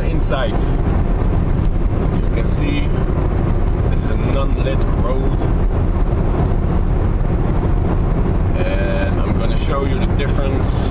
the inside. As you can see, this is a non-lit road. And I'm gonna show you the difference